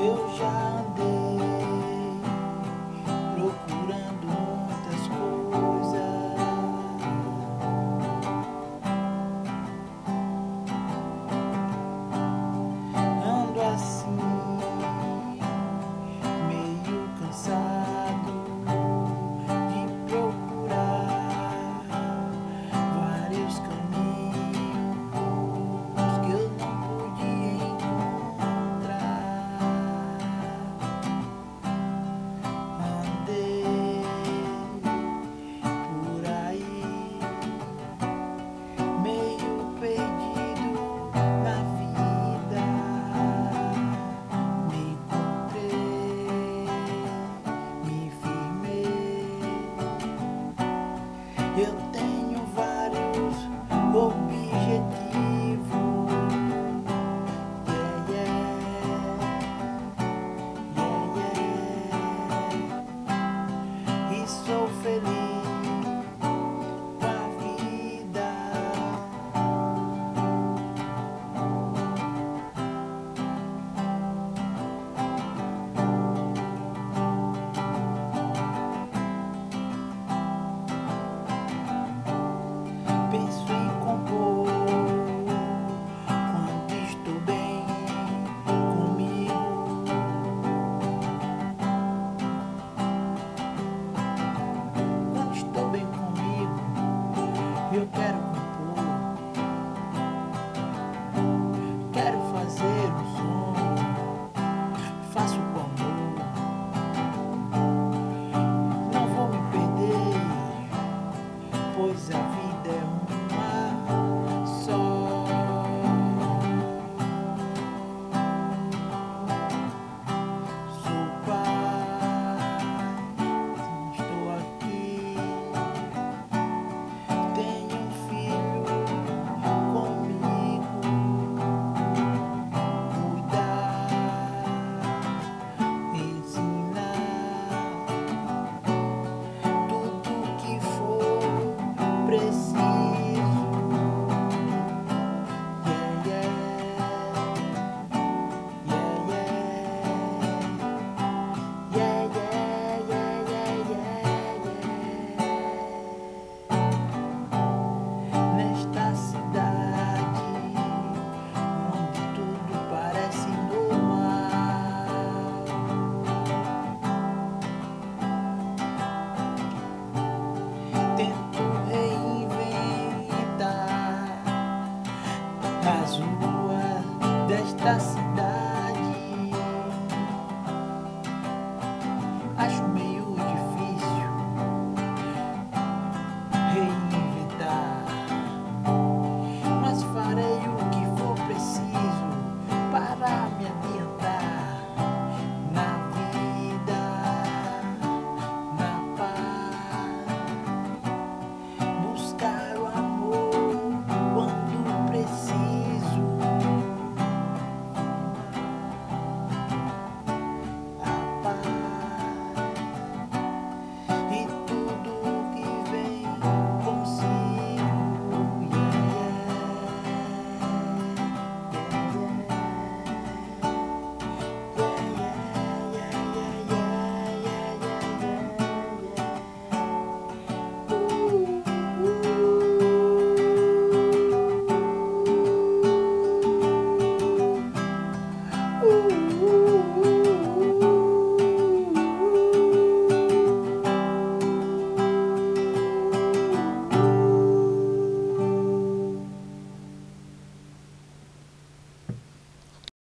meu já eu quero compor. Quero fazer um som, faço com amor. Não vou me perder, pois a vida é uma. as ruas desta cidade.